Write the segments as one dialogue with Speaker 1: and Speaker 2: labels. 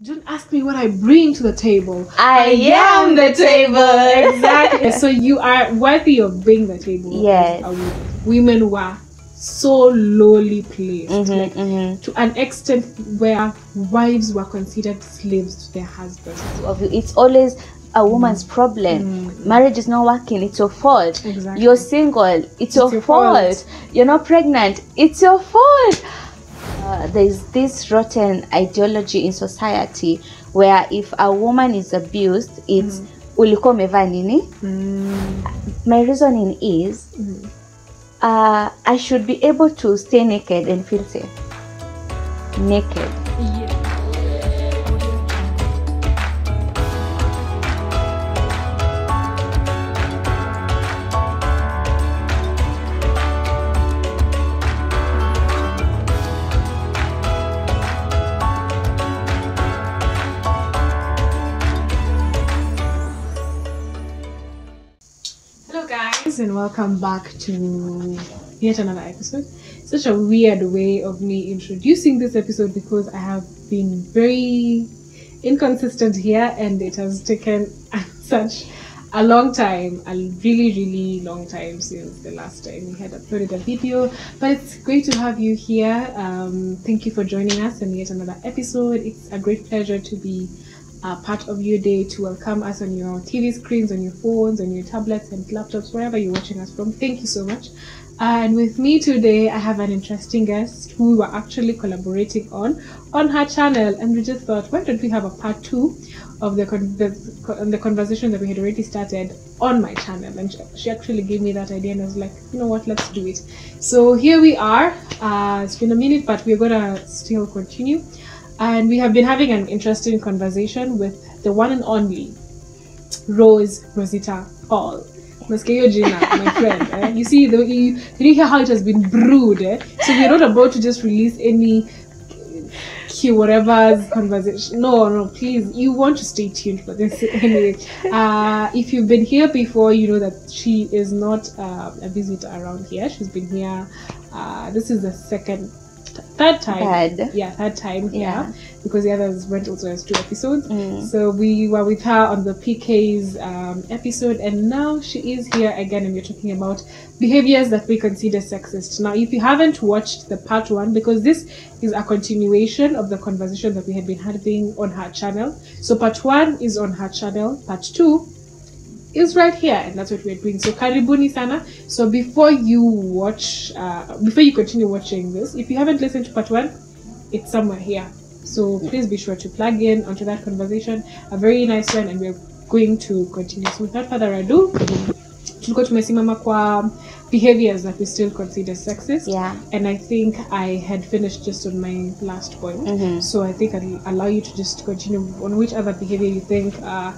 Speaker 1: Don't ask me what I bring to the table.
Speaker 2: I am the table.
Speaker 1: exactly. So you are worthy of being the table.
Speaker 2: Yes.
Speaker 1: as a woman. Women were so lowly placed,
Speaker 2: Mhm,
Speaker 1: like
Speaker 2: mhm.
Speaker 1: to an extent where wives were considered slaves to their husbands.
Speaker 2: It's always a woman's problem.
Speaker 1: Mm.
Speaker 2: Marriage is not working. It's your fault.
Speaker 1: Exactly.
Speaker 2: You're single. It's, your,
Speaker 1: your
Speaker 2: fault.
Speaker 1: fault.
Speaker 2: You're not pregnant. It's your fault. Uh, there's this rotten ideology in society where if a woman is abused, it's ulikuwa umevaa nini?
Speaker 1: Mm.
Speaker 2: My reasoning is
Speaker 1: Mm.
Speaker 2: uh, I should be able to stay naked and feel safe. Naked.
Speaker 1: And welcome back to yet another episode. Such a weird way of me introducing this episode because I have been very inconsistent here, and it has taken such a long time, a really, really long time since the last time we had uploaded a video. But it's great to have you here. Um, thank you for joining us in yet another episode. It's a great pleasure to be uh, part of your day to welcome us on your TV screens, on your phones, on your tablets and laptops, wherever you're watching us from. Thank you so much. And with me today, I have an interesting guest who we were actually collaborating on on her channel, and we just thought, why don't we have a part two of the con- the, conversation that we had already started on my channel? And she, actually gave me that idea, and I was like, you know what, let's do it. So here we are. Uh, it's been a minute, but we're gonna still continue and we have been having an interesting conversation with the one and only Rose Rozitta hiyo jina, my friend. eh? You see, the, you, you hear how it has been brewed? Eh? So we're not about to just release any key whatever's conversation. No, no, please. You want to stay tuned for this anyway. Uh, if you've been here before, you know that she is not uh, a visitor around here. She's been here. Uh, this is the second, third time
Speaker 2: Third.
Speaker 1: yeah third time here
Speaker 2: Yeah.
Speaker 1: because the others went also as two episodes
Speaker 2: Mm.
Speaker 1: so we were with her on the pk's um, episode and now she is here again and we're talking about behaviors that we consider sexist now if you haven't watched the part one because this is a continuation of the conversation that we had been having on her channel so part one is on her channel part two is right here and that's what we're doing. So karibuni sana. So before you watch uh, before you continue watching this if you haven't listened to part one it's somewhere here. So please be sure to plug in onto that conversation. A very nice one and we're going to continue. So without further ado tulikuwa tumesimama kwa behaviors that we still consider sexist.
Speaker 2: Yeah.
Speaker 1: and i think i had finished just on my last point.
Speaker 2: Mhm.
Speaker 1: so i think i'll allow you to just continue on which other behavior you think uh,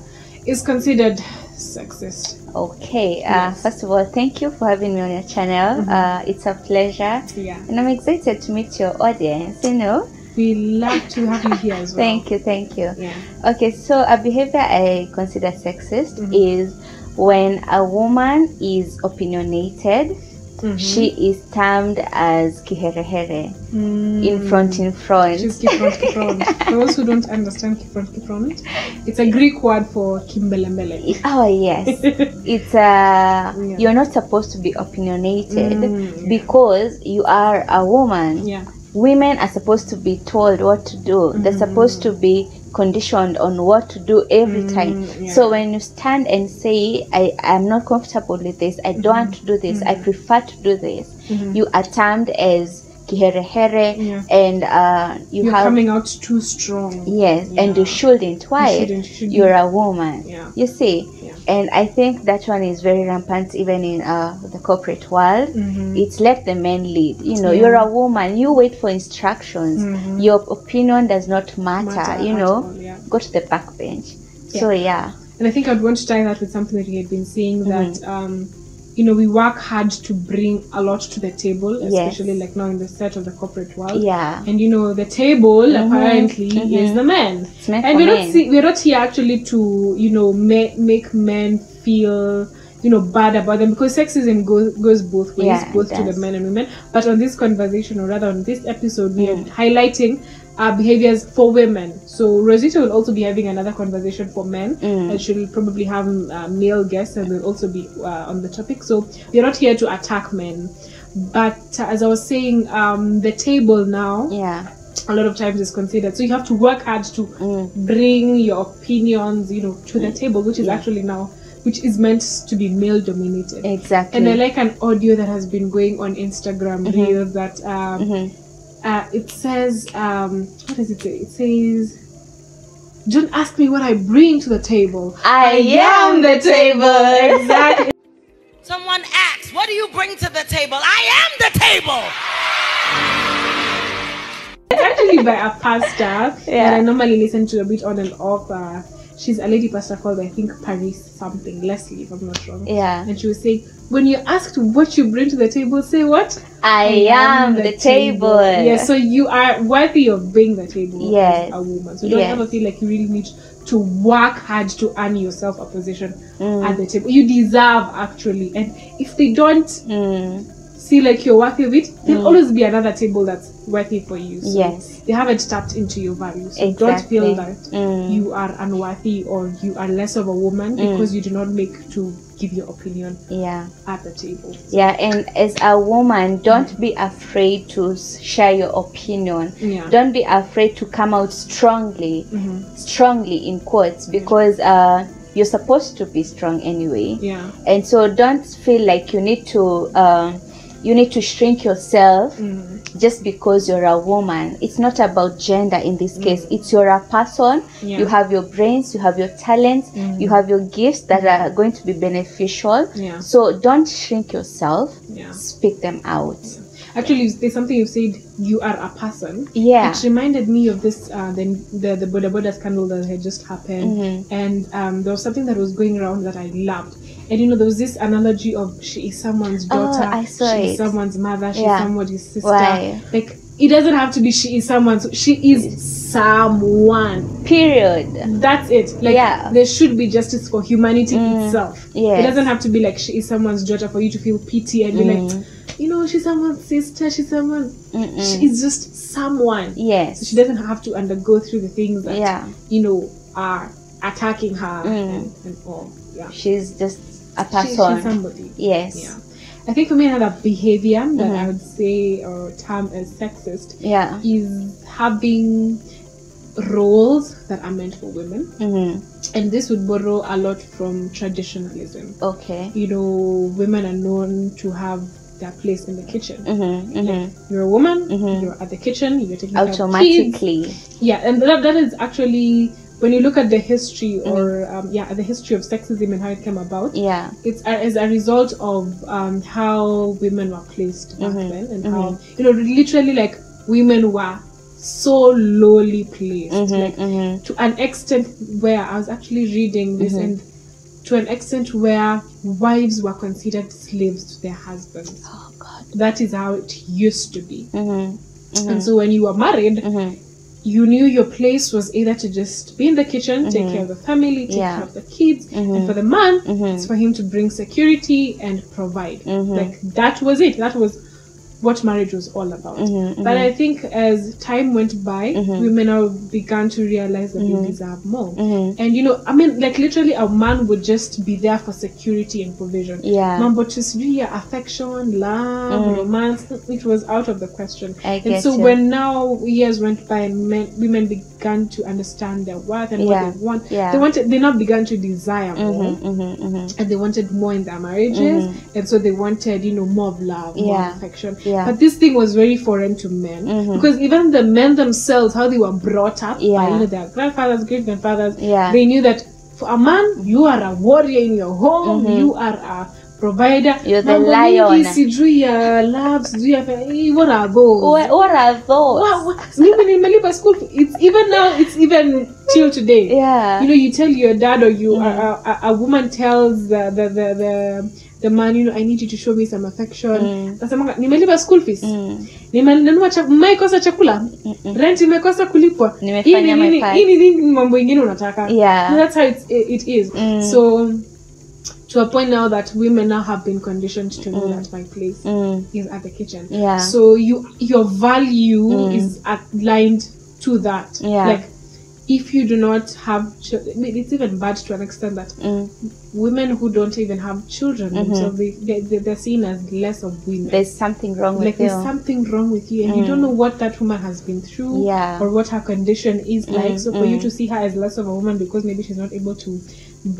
Speaker 1: is considered sexist
Speaker 2: Okay. Uh,
Speaker 1: Yes.
Speaker 2: First of all, thank you for having me on your channel. Uh, it's a pleasure.
Speaker 1: yeah
Speaker 2: And I'm excited to meet your audience, you know.
Speaker 1: we love to have you here as well
Speaker 2: Thank you, thank you.
Speaker 1: yeah
Speaker 2: Okay, so a behavior I consider sexist
Speaker 1: Mhm.
Speaker 2: is when a woman is opinionated,
Speaker 1: Mhm.
Speaker 2: she is termed as kiherehere,
Speaker 1: Mm.
Speaker 2: in front, in front.
Speaker 1: She's kifront kifront. For those who don't understand kifront kifront, it's a Greek word for kimbelembele.
Speaker 2: Oh yes, it's uh, you're not supposed to be opinionated
Speaker 1: Mm, yeah.
Speaker 2: because you are a woman.
Speaker 1: yeah.
Speaker 2: Women are supposed to be told what to do. They're supposed to be conditioned on what to do every
Speaker 1: Mm,
Speaker 2: time.
Speaker 1: yeah.
Speaker 2: So when you stand and say, I am not comfortable with this, I don't want to do this, I prefer to do this,
Speaker 1: Mhm.
Speaker 2: you are termed as kiherehere
Speaker 1: Yeah.
Speaker 2: and uh, you
Speaker 1: You're
Speaker 2: have
Speaker 1: coming out too strong.
Speaker 2: yes and you shouldn't why
Speaker 1: shouldn't, you shouldn't.
Speaker 2: you're a woman
Speaker 1: Yeah.
Speaker 2: you see
Speaker 1: Yeah.
Speaker 2: and i think that one is very rampant even in uh, the corporate world
Speaker 1: Mhm.
Speaker 2: it's let the men lead you know
Speaker 1: Yeah.
Speaker 2: you're a woman you wait for instructions
Speaker 1: Mhm.
Speaker 2: your opinion does not matter,
Speaker 1: Matter
Speaker 2: you know
Speaker 1: all, yeah.
Speaker 2: go to the back bench so yeah
Speaker 1: And I think I'd want to tie that with something that you had been saying
Speaker 2: Mm-hmm.
Speaker 1: that um, you know we work hard to bring a lot to the table, especially like now in the set of the corporate world.
Speaker 2: yeah.
Speaker 1: And you know the table apparently
Speaker 2: Mhm.
Speaker 1: is the
Speaker 2: meant
Speaker 1: and we're not see, we're not here actually to you know ma- make men feel you know bad about them because sexism goes goes both ways
Speaker 2: Yeah,
Speaker 1: both to the men and women. But on this conversation or rather on this episode we
Speaker 2: Mm.
Speaker 1: are highlighting behaviors for women. So Rozitta will also be having another conversation for men,
Speaker 2: Mm.
Speaker 1: and she'll probably have uh, male guests, and they'll also be uh, on the topic. So we're not here to attack men, but uh, as I was saying, um, the table now
Speaker 2: Yeah.
Speaker 1: a lot of times is considered. So you have to work hard to
Speaker 2: Mm.
Speaker 1: bring your opinions, you know, to the table, which is
Speaker 2: Yeah.
Speaker 1: actually now, which is meant to be male dominated.
Speaker 2: Exactly.
Speaker 1: And I like an audio that has been going on Instagram
Speaker 2: Mhm.
Speaker 1: reels that um,
Speaker 2: Mhm.
Speaker 1: Uh, it says, um, what does it say? It says, "Don't ask me what I bring to the table.
Speaker 2: I am the table.
Speaker 1: exactly.
Speaker 3: Someone asks, What do you bring to the table? I am the table.
Speaker 1: It's actually by a pastor
Speaker 2: Yeah.
Speaker 1: that I normally listen to a bit on and off. Uh, she's a lady pastor called I think Paris something Leslie, if I'm not wrong.
Speaker 2: Yeah.
Speaker 1: And she was saying, when you're asked what you bring to the table, say what?
Speaker 2: I, am the, table.
Speaker 1: Yeah, so you are worthy of being the table
Speaker 2: Yes.
Speaker 1: a woman. So don't
Speaker 2: Yes.
Speaker 1: ever feel like you really need to work hard to earn yourself a position
Speaker 2: Mm.
Speaker 1: at the table. You deserve actually. And if they don't
Speaker 2: Mm.
Speaker 1: See like you're worthy of it, there'll
Speaker 2: Mm.
Speaker 1: always be another table that's worthy for you. So
Speaker 2: Yes.
Speaker 1: They haven't tapped into your values. So don't feel that
Speaker 2: Mm.
Speaker 1: you are unworthy or you are less of a woman
Speaker 2: Mm.
Speaker 1: because you do not make to give your opinion
Speaker 2: Yeah.
Speaker 1: at the table.
Speaker 2: Yeah, and as a woman, don't be afraid to share your opinion.
Speaker 1: Yeah.
Speaker 2: Don't be afraid to come out strongly,
Speaker 1: Mhm.
Speaker 2: strongly in quotes, because uh, you're supposed to be strong anyway.
Speaker 1: Yeah.
Speaker 2: And so don't feel like you need to uh, you need to shrink yourself
Speaker 1: Mhm.
Speaker 2: just because you're a woman. It's not about gender in this case. It's you're a person.
Speaker 1: Yeah.
Speaker 2: You have your brains, you have your talents,
Speaker 1: Mhm.
Speaker 2: you have your gifts that are going to be beneficial.
Speaker 1: Yeah.
Speaker 2: So don't shrink yourself.
Speaker 1: Yeah.
Speaker 2: Speak them out.
Speaker 1: Actually, there's something you said. You are a person.
Speaker 2: Yeah.
Speaker 1: It reminded me of this uh, the the the Boda Boda scandal that had just happened,
Speaker 2: Mhm.
Speaker 1: and um, there was something that was going around that I loved. And you know, there was this analogy of she is someone's
Speaker 2: Oh,
Speaker 1: daughter,
Speaker 2: I saw
Speaker 1: she is someone's mother, she's
Speaker 2: Yeah.
Speaker 1: somebody's sister.
Speaker 2: Why?
Speaker 1: Like it doesn't have to be she is someone's. She is someone.
Speaker 2: Period.
Speaker 1: That's it. Like
Speaker 2: Yeah.
Speaker 1: there should be justice for humanity
Speaker 2: Mm.
Speaker 1: itself.
Speaker 2: Yes.
Speaker 1: It doesn't have to be like she is someone's daughter for you to feel pity and be
Speaker 2: Mm.
Speaker 1: like, you know, she's someone's sister, she's someone. She is just someone. So she doesn't have to undergo through the things that
Speaker 2: Yeah.
Speaker 1: you know are attacking her
Speaker 2: Mm.
Speaker 1: and, and all. Yeah.
Speaker 2: She's just a
Speaker 1: She-
Speaker 2: person.
Speaker 1: somebody.
Speaker 2: Yes.
Speaker 1: Yeah. I think for me another behavior that
Speaker 2: Mhm.
Speaker 1: I would say or term as sexist
Speaker 2: Yeah.
Speaker 1: is having roles that are meant for women.
Speaker 2: hmm
Speaker 1: And this would borrow a lot from traditionalism.
Speaker 2: Okay.
Speaker 1: You know, women are known to have their place in the kitchen.
Speaker 2: Mm-hmm. Mm-hmm.
Speaker 1: you're a woman,
Speaker 2: Mhm.
Speaker 1: you're at the kitchen, you're taking care of kids.
Speaker 2: Automatically.
Speaker 1: Yeah, and that, that is actually when you look at the history
Speaker 2: Mm-hmm.
Speaker 1: or um, yeah, the history of sexism and how it came about.
Speaker 2: Yeah.
Speaker 1: It's as a result of um, how women were placed back
Speaker 2: Mhm,
Speaker 1: then and how you know literally like women were so lowly placed
Speaker 2: Mm-hmm.
Speaker 1: like
Speaker 2: mm-hmm.
Speaker 1: to an extent where I was actually reading this
Speaker 2: Mhm.
Speaker 1: and to an extent where wives were considered slaves to their husbands.
Speaker 2: Oh God.
Speaker 1: That is how it used to be.
Speaker 2: Mm-hmm.
Speaker 1: And so when you were married,
Speaker 2: Mm-hmm.
Speaker 1: You knew your place was either to just be in the kitchen, take
Speaker 2: Mhm.
Speaker 1: care of the family, take
Speaker 2: Yeah.
Speaker 1: care of the kids,
Speaker 2: Mhm.
Speaker 1: and for the man,
Speaker 2: Mhm.
Speaker 1: it's for him to bring security and provide.
Speaker 2: Mhm.
Speaker 1: Like that was it. That was what marriage was all about.
Speaker 2: Mhm,
Speaker 1: But
Speaker 2: mhm.
Speaker 1: I think as time went by,
Speaker 2: Mhm.
Speaker 1: women now began to realize that they deserve more.
Speaker 2: Mhm.
Speaker 1: And you know, I mean, like literally, a man would just be there for security and provision.
Speaker 2: Yeah.
Speaker 1: Mambo sijui ya affection, love, romance, it was out of the question.
Speaker 2: I
Speaker 1: and so
Speaker 2: you.
Speaker 1: when now years went by men, women began to understand their worth and
Speaker 2: Yeah.
Speaker 1: what they want,
Speaker 2: Yeah.
Speaker 1: they wanted they now began to desire more.
Speaker 2: Mm-hmm, mm-hmm, mm-hmm.
Speaker 1: And they wanted more in their marriages, and so they wanted, you know, more of love, more
Speaker 2: Yeah.
Speaker 1: affection.
Speaker 2: Yeah.
Speaker 1: But this thing was very foreign to men
Speaker 2: Mhm.
Speaker 1: because even the men themselves, how they were brought up by you know their grandfathers, great grandfathers,
Speaker 2: Yeah.
Speaker 1: they knew that for a man, you are a warrior in your home,
Speaker 2: Mhm.
Speaker 1: you are a provider.
Speaker 2: You're the
Speaker 1: Mambo
Speaker 2: lion.
Speaker 1: sijui ya love, sijui ya eh, what are those?
Speaker 2: What, what are those?
Speaker 1: Wow, mimi nimelipa school. It's even now. It's even till today.
Speaker 2: Yeah.
Speaker 1: You know, you tell your dad or you
Speaker 2: Mhm.
Speaker 1: a, a, a woman tells the the, the the the man, you know, I need you to show me some affection.
Speaker 2: Mm.
Speaker 1: Nasemanga, nimelipa school fees.
Speaker 2: Mm.
Speaker 1: Nimenunua chakula, mmekosa chakula.
Speaker 2: Mm-mm.
Speaker 1: Rent imekosa kulipwa. Hii ni nini? Hii ni nini mambo ingine unataka?
Speaker 2: Yeah.
Speaker 1: That's how it, it is.
Speaker 2: Mm.
Speaker 1: So to a point now that women now have been conditioned to know
Speaker 2: Mm.
Speaker 1: that my place
Speaker 2: Mm.
Speaker 1: is at the kitchen.
Speaker 2: Yeah.
Speaker 1: So you your value
Speaker 2: Mm.
Speaker 1: is aligned to that.
Speaker 2: Yeah.
Speaker 1: Like, if you do not have, chil- I mean, it's even bad to an extent that
Speaker 2: Mm.
Speaker 1: women who don't even have children,
Speaker 2: Mhm.
Speaker 1: so they, they they're seen as less of women.
Speaker 2: There's something wrong
Speaker 1: like
Speaker 2: with you.
Speaker 1: there's something wrong with you, and you don't know what that woman has been through,
Speaker 2: Yeah.
Speaker 1: or what her condition is like. So for you
Speaker 2: mm.
Speaker 1: to see her as less of a woman because maybe she's not able to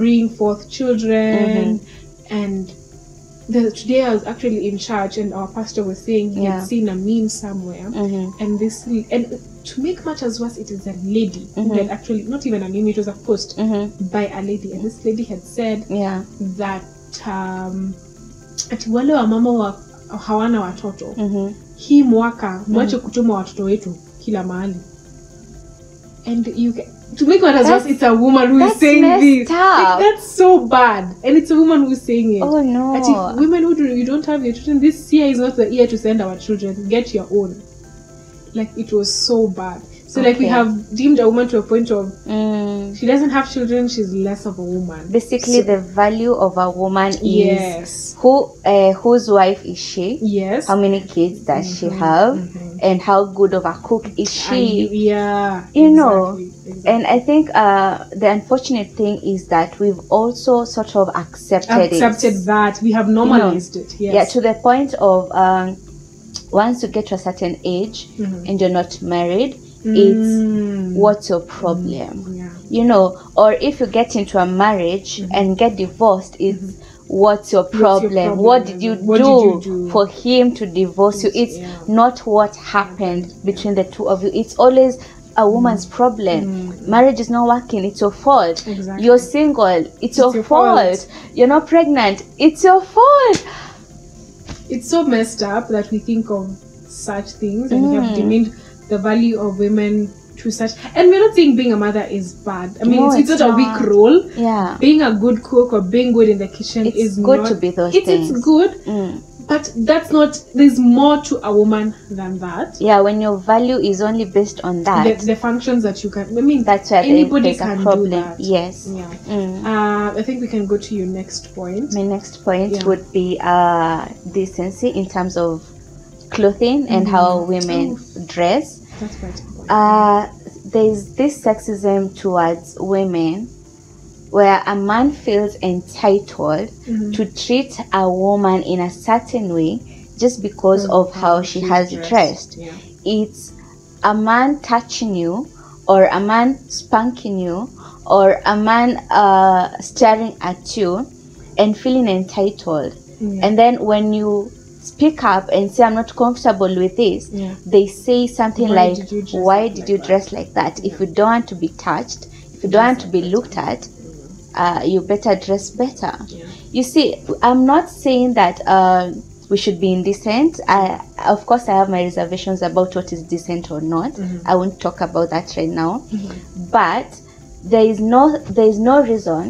Speaker 1: bring forth children,
Speaker 2: Mm-hmm.
Speaker 1: and the, today I was actually in church, and our pastor was saying he
Speaker 2: Yeah.
Speaker 1: had seen a meme somewhere,
Speaker 2: mm-hmm.
Speaker 1: and this and to make matters worse, it is a lady mm-hmm.
Speaker 2: who
Speaker 1: had actually not even a meme; it was a post
Speaker 2: mm-hmm.
Speaker 1: by a lady, and this lady had said
Speaker 2: Yeah.
Speaker 1: that um, ati wale wa mama wa hawana watoto
Speaker 2: mm-hmm.
Speaker 1: hii mwaka mwache mm-hmm. kutuma watoto wetu kila mahali and you can, to make matters worse it's a woman who is saying this. Like, that's so bad. And it's a woman who's saying it.
Speaker 2: Oh no.
Speaker 1: if women who do you don't have your children this year is not the year to send our children. Get your own. Like it was so bad so like we have deemed a woman to a point of
Speaker 2: Mm.
Speaker 1: she doesn't have children she's less of a woman
Speaker 2: Basically,
Speaker 1: So-
Speaker 2: the value of a woman is
Speaker 1: yes
Speaker 2: who, uh, whose wife is she?
Speaker 1: yes
Speaker 2: How many kids does she
Speaker 1: Mhm,
Speaker 2: have?
Speaker 1: mhm.
Speaker 2: And how good of a cook is
Speaker 1: And you-
Speaker 2: she?
Speaker 1: yeah
Speaker 2: You know,
Speaker 1: exactly, exactly.
Speaker 2: And I think uh, the unfortunate thing is that we've also sort of accepted,
Speaker 1: accepted
Speaker 2: it.
Speaker 1: that we have normalized it yes
Speaker 2: Yeah, to the point of um, once you get to a certain age
Speaker 1: Mhm.
Speaker 2: and you're not married, it's
Speaker 1: Mm.
Speaker 2: what's your problem?
Speaker 1: yeah
Speaker 2: you know or if you get into a marriage and get divorced it's what's your problem?
Speaker 1: Mm-hmm. problem?
Speaker 2: what did you,
Speaker 1: What
Speaker 2: do,
Speaker 1: did you do?
Speaker 2: for him to divorce you it's
Speaker 1: Yeah.
Speaker 2: not what happened between the two of you it's always a woman's problem marriage is not working it's your fault
Speaker 1: Mm. Exactly.
Speaker 2: you're single it's, your,
Speaker 1: your
Speaker 2: fault.
Speaker 1: fault.
Speaker 2: you're not pregnant it's your fault
Speaker 1: it's so messed up that we think of such things and we
Speaker 2: Mm.
Speaker 1: have demeaned the value of women to such and we're not saying being a mother is bad. I mean
Speaker 2: No,
Speaker 1: it's, it's not a weak role
Speaker 2: yeah.
Speaker 1: Being a good cook or being good in the kitchen
Speaker 2: It's
Speaker 1: is
Speaker 2: good
Speaker 1: not,
Speaker 2: to be those
Speaker 1: it's,
Speaker 2: things.
Speaker 1: it's good
Speaker 2: Mm.
Speaker 1: but that's not there's more to a woman than that.
Speaker 2: Yeah when your value is only based on that
Speaker 1: the, the functions that you can i mean
Speaker 2: that's where
Speaker 1: anybody can
Speaker 2: a
Speaker 1: do that.
Speaker 2: Yes.
Speaker 1: Yeah.
Speaker 2: Mm.
Speaker 1: uh, i think we can go to your next point.
Speaker 2: My next point
Speaker 1: Yeah.
Speaker 2: would be uh, decency in terms of clothing and how women dress.
Speaker 1: That's
Speaker 2: Uh, there's this sexism towards women where a man feels entitled
Speaker 1: Mhm.
Speaker 2: to treat a woman in a certain way just because of how she
Speaker 1: she's
Speaker 2: has dressed.
Speaker 1: yeah
Speaker 2: It's a man touching you, or a man spanking you, or a man uh, staring at you and feeling entitled. And then when you speak up and say, I'm not comfortable with this,
Speaker 1: Yeah.
Speaker 2: they say something
Speaker 1: Why
Speaker 2: like,
Speaker 1: did
Speaker 2: Why did you
Speaker 1: that?"
Speaker 2: dress like that? If you don't want to be touched, if you don't want to be looked at, uh, you better dress better.
Speaker 1: Yeah.
Speaker 2: You see, I'm not saying that uh, we should be indecent. I, of course, I have my reservations about what is decent or not.
Speaker 1: Mm-hmm.
Speaker 2: I won't talk about that right now. But there is no there is no reason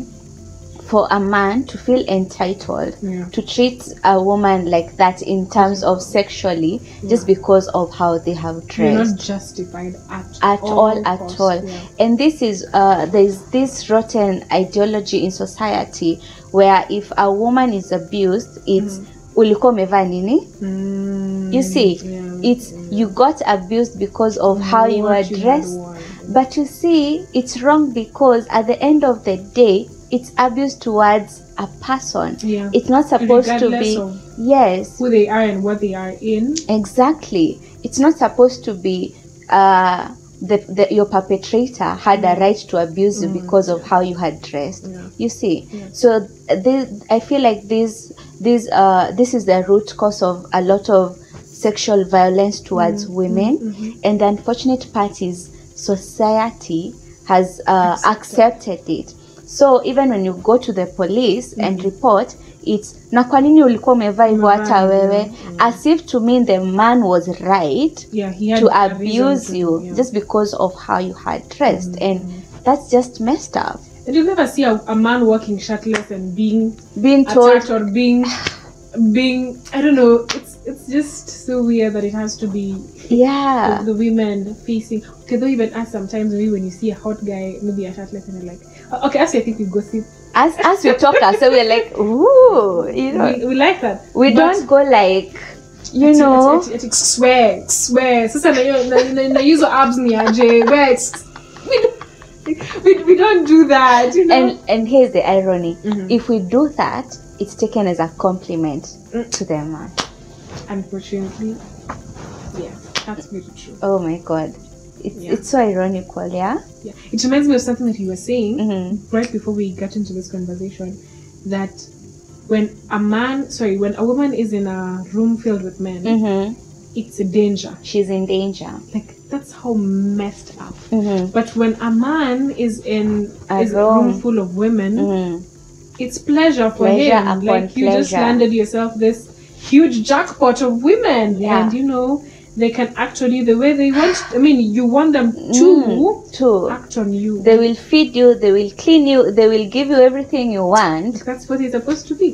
Speaker 2: for a man to feel entitled
Speaker 1: Yeah.
Speaker 2: to treat a woman like that in terms of sexually just because of how they have
Speaker 1: You're
Speaker 2: dressed
Speaker 1: not justified at,
Speaker 2: at all, at all
Speaker 1: yeah.
Speaker 2: and this is uh there's this rotten ideology in society where if a woman is abused it's ulikuwa umevaa nini
Speaker 1: Mm,
Speaker 2: you see
Speaker 1: yeah.
Speaker 2: it's you got abused because of how you were dressed
Speaker 1: worn.
Speaker 2: but you see it's wrong because at the end of the day it's abuse towards a person
Speaker 1: Yeah.
Speaker 2: it's not supposed to be yes
Speaker 1: who they are and what they are in.
Speaker 2: Exactly. It's not supposed to be uh, the, the your perpetrator had a right to abuse you because of how you had dressed.
Speaker 1: Yeah.
Speaker 2: You see. So this, I feel like this this uh, this is the root cause of a lot of sexual violence towards women, and the unfortunate part is society has uh, accepted it. So even when you go to the police and mm. report, it's na kwa nini ulikuwa umevaa hivyo hata wewe? Mm. As if to mean the man was right
Speaker 1: Yeah, he had
Speaker 2: to abuse
Speaker 1: to,
Speaker 2: you
Speaker 1: yeah.
Speaker 2: just because of how you had dressed. Mm. And that's just messed up.
Speaker 1: And you never see a, a man walking shirtless and being
Speaker 2: being told
Speaker 1: or being being I don't know. It's it's just so weird that it has to be
Speaker 2: yeah.
Speaker 1: the, the women facing. Okay, though even us sometimes maybe when you see a hot guy, maybe a shirtless, and you're like, "Oh, okay, actually I think we gossip.
Speaker 2: as as we talk so we're like ooh you know
Speaker 1: We, we like that.
Speaker 2: we don't go like you know
Speaker 1: ati- ati- swear swear sasa na na- na- na hizo abs ni aje where it's we don't- we, we don't do that you know
Speaker 2: and and here's the irony
Speaker 1: Mhm.
Speaker 2: if we do that it's taken as a compliment
Speaker 1: Mm.
Speaker 2: to them.
Speaker 1: unfortunately yeah that's very true
Speaker 2: oh my god it's,
Speaker 1: Yeah.
Speaker 2: it's so ironical yeah
Speaker 1: yeah it reminds me of something that you were saying
Speaker 2: Mhm.
Speaker 1: right before we got into this conversation that when a man sorry when a woman is in a room filled with men
Speaker 2: mm-hmm.
Speaker 1: it's a danger
Speaker 2: she's in danger
Speaker 1: like that's how messed up
Speaker 2: mm-hmm.
Speaker 1: but when a man is in
Speaker 2: A
Speaker 1: is a room
Speaker 2: room.
Speaker 1: full of women
Speaker 2: Mm-hmm.
Speaker 1: it's pleasure for
Speaker 2: Pleasure
Speaker 1: him like you just landed yourself this huge jackpot of women
Speaker 2: Yeah.
Speaker 1: and you know they can act on you the way they want i mean you want them to
Speaker 2: Mm, to.
Speaker 1: act on you.
Speaker 2: They will feed you they will clean you they will give you everything you want.
Speaker 1: That's what it's supposed to be.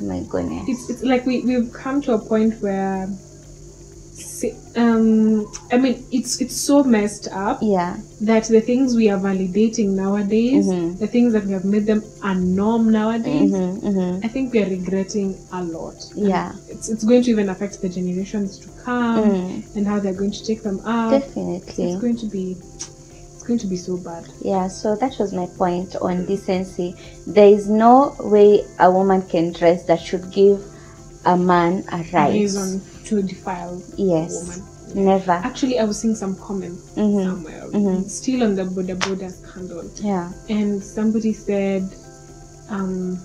Speaker 2: Oh my goodness.
Speaker 1: It's, it's like we, we've come to a point where si- um i mean it's it's so messed up
Speaker 2: yeah
Speaker 1: that the things we are validating nowadays
Speaker 2: Mhm.
Speaker 1: the things that we have made them a norm nowadays
Speaker 2: mm-hmm, mm-hmm.
Speaker 1: i think we are regretting a lot And
Speaker 2: Yeah.
Speaker 1: it's, it's going to even affect the generations to come
Speaker 2: Mm.
Speaker 1: and how they're going to take them up
Speaker 2: definitely
Speaker 1: it's going to be it's going to be so bad
Speaker 2: Yeah, so that was my point on decency. There is no way a woman can dress that should give a man a right.
Speaker 1: reason to defile
Speaker 2: Yes,
Speaker 1: a woman
Speaker 2: never.
Speaker 1: actually i was seeing some comments
Speaker 2: Mhm.
Speaker 1: somewhere
Speaker 2: Mhm.
Speaker 1: still on the Boda Boda scandal
Speaker 2: Yeah.
Speaker 1: and somebody said um,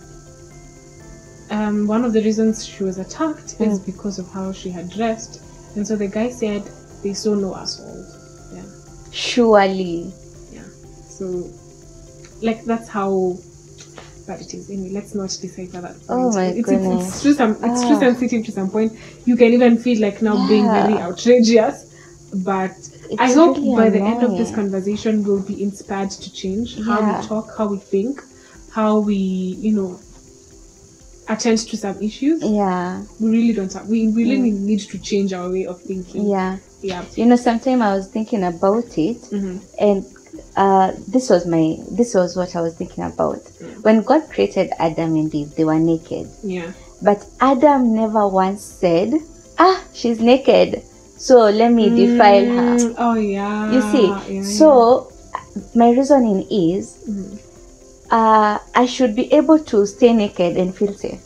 Speaker 1: um, one of the reasons she was attacked is
Speaker 2: Mm.
Speaker 1: because of how she had dressed and so the guy said they saw no assault yeah
Speaker 2: Surely.
Speaker 1: yeah so like that's how bad it is anyway let's not decipher that
Speaker 2: Oh my
Speaker 1: it's, it's,
Speaker 2: goodness.
Speaker 1: it's too some it's
Speaker 2: Ah.
Speaker 1: sensitive to some point you can even feel like now being very outrageous but I hope
Speaker 2: really
Speaker 1: by the end of this conversation we'll be inspired to change how
Speaker 2: Yeah.
Speaker 1: we talk, how we think, how we, you know, attend to some issues.
Speaker 2: Yeah.
Speaker 1: We really don't have, we really need to change our way of thinking.
Speaker 2: Mm. Yeah.
Speaker 1: Yeah.
Speaker 2: You know, sometime I was thinking about it
Speaker 1: Mhm.
Speaker 2: and uh, this was my this was what I was thinking about. When God created Adam and Eve, they were naked.
Speaker 1: Yeah.
Speaker 2: But Adam never once said, Ah, she's naked. So let me defile her.
Speaker 1: Mm, Oh, yeah.
Speaker 2: You see,
Speaker 1: Yeah,
Speaker 2: so my reasoning is
Speaker 1: yeah. Mhm.
Speaker 2: uh, I should be able to stay naked and feel safe.